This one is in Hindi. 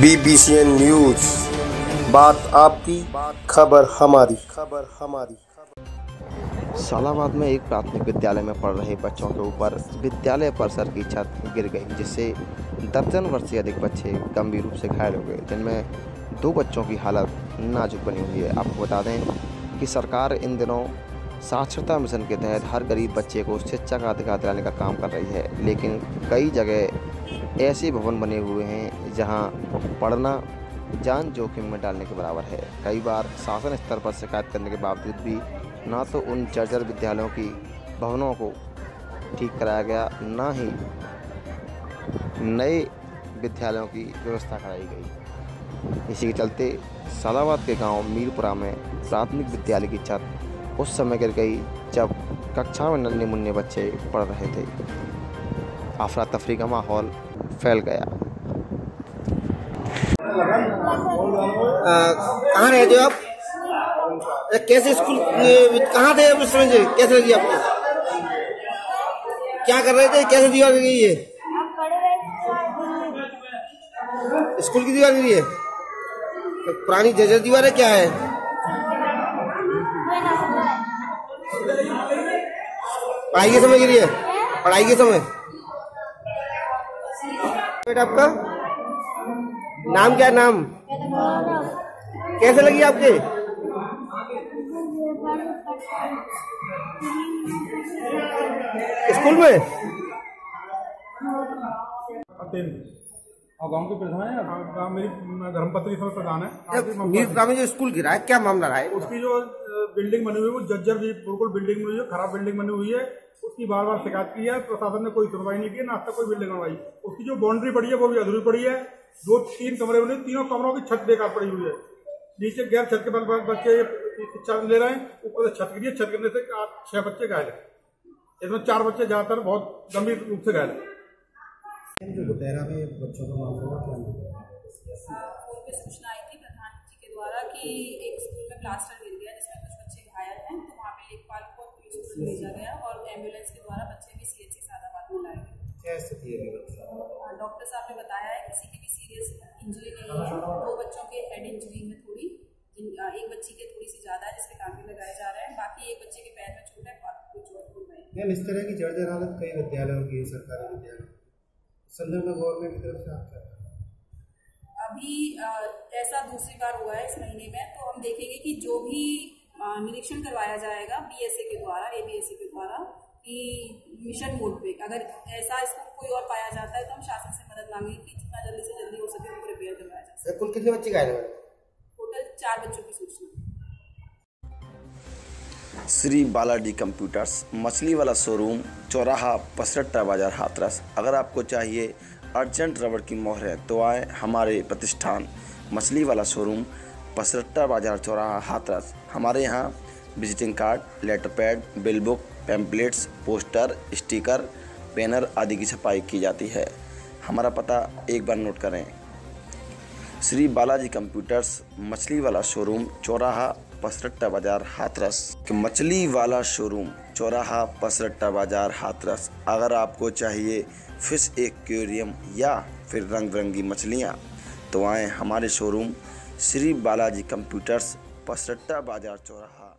बीबीसीएन न्यूज़, बात आपकी, खबर हमारी। खबर हमारी सालाबाद में एक प्राथमिक विद्यालय में पढ़ रहे बच्चों के ऊपर विद्यालय परिसर की छत गिर गई, जिससे दर्जन वर्ष से अधिक बच्चे गंभीर रूप से घायल हो गए, जिनमें दो बच्चों की हालत नाजुक बनी हुई है। आपको बता दें कि सरकार इन दिनों साक्षरता मिशन के तहत हर गरीब बच्चे को शिक्षा का अधिकार दिलाने का काम कर रही है, लेकिन कई जगह ऐसे भवन बने हुए हैं जहाँ पढ़ना जान जोखिम में डालने के बराबर है। कई बार शासन स्तर पर शिकायत करने के बावजूद भी ना तो उन जर्जर विद्यालयों की भवनों को ठीक कराया गया, ना ही नए विद्यालयों की व्यवस्था कराई गई। इसी के चलते सालाबाद के गाँव मीरपुरा में प्राथमिक विद्यालय की छत उस समय गिर गई जब कक्षा में नन्हे मुन्ने बच्चे पढ़ रहे थे। अफरा तफरी का माहौल फैल गया। कहाँ रहते हो आप? कैसे स्कूल कहाँ थे आप समय से? कैसे लगी आपको? क्या कर रहे थे? कैसे दीवार गिरी है स्कूल की दीवार गिरी है? तो पुरानी जजर दीवार है क्या है? पढ़ाई के समय गिरी है पढ़ाई के समय? बेटा आपका? नाम क्या नाम? कैसे लगी आपके? स्कूल में? और गाँव के प्रधान है और मेरी धर्मपत्नी समय प्रधान है। में जो स्कूल गिरा है क्या मामला रहा है? उसकी जो बिल्डिंग बनी हुई है वो जज्जर भी बिल्कुल बिल्डिंग बनी हुई है खराब बिल्डिंग बनी हुई है। उसकी बार बार शिकायत की है प्रशासन ने कोई सुनवाई नहीं की ना आज तक कोई बिल्डिंग बनवाई। उसकी जो बाउंड्री पड़ी है वो भी अधूरी पड़ी है। दो तीन कमरे बने तीनों कमरों की छत बेकार पड़ी हुई है। नीचे गैर छत के बल बच्चे शिक्षा ले रहे हैं ऊपर से छत गिरी है छत गिरने से छह बच्चे घायल है। इसमें चार बच्चे ज़्यादातर बहुत गंभीर रूप से घायल है। फ़ोन पे सूचना आई थी प्रधान जी के द्वारा कि एक स्कूल में प्लास्टर गिर गया जिसमें कुछ बच्चे घायल हैं तो वहाँ पे लेखपाल को पुलिस को भेजा गया और एंबुलेंस के द्वारा बच्चे भी सीएचसी सादाबाद में लाए गए। क्या स्थिति है डॉक्टर साहब? ने बताया है किसी की भी सीरियस इंजरी नहीं है। दो बच्चों के हेड इंजरी में थोड़ी एक बच्ची के थोड़ी सी ज़्यादा है जिसके टांके लगाए जा रहे हैं। बाकी एक बच्चे के पैर में चोट है बाकी कोई चोट नहीं मैम इस तरह की जर्जर हालत कई विद्यालयों की सरकारी विद्यालयों संदर्भ में गवर्नमेंट की तरफ़ से आप क्या कर रहे हैं? अभी ऐसा दूसरी बार हुआ है इस महीने में तो हम देखेंगे कि जो भी निरीक्षण करवाया जाएगा बीएसए के द्वारा एबीएसए के द्वारा कि मिशन मोड पे अगर ऐसा इसको कोई और पाया जाता है तो हम शासन से मदद मांगेंगे कि जितना जल्दी से जल्दी हो सके उनको रिपेयर करवाया जाए कुल कितने बच्चे घायल हुए टोटल चार बच्चों की सूचना। श्री बालाजी कंप्यूटर्स, मछली वाला शोरूम चौराहा, पसरट्टा बाज़ार, हाथरस। अगर आपको चाहिए अर्जेंट रबड़ की मोहरें तो आए हमारे प्रतिष्ठान, मछली वाला शोरूम पसरट्टा बाज़ार, चौराहा, हाथरस। हमारे यहाँ visiting card letter pad bill book pamphlets poster sticker banner आदि की छपाई की जाती है। हमारा पता एक बार नोट करें। श्री बालाजी कंप्यूटर्स, मछली वाला शोरूम चौराहा पसरट्टा बाज़ार हाथरस मछली वाला शोरूम चौराहा पसरट्टा बाज़ार हाथरस अगर आपको चाहिए फ़िश एक्वेरियम या फिर रंग बिरंगी मछलियाँ तो आएँ हमारे शोरूम श्री बालाजी कंप्यूटर्स पसरट्टा बाज़ार चौराहा।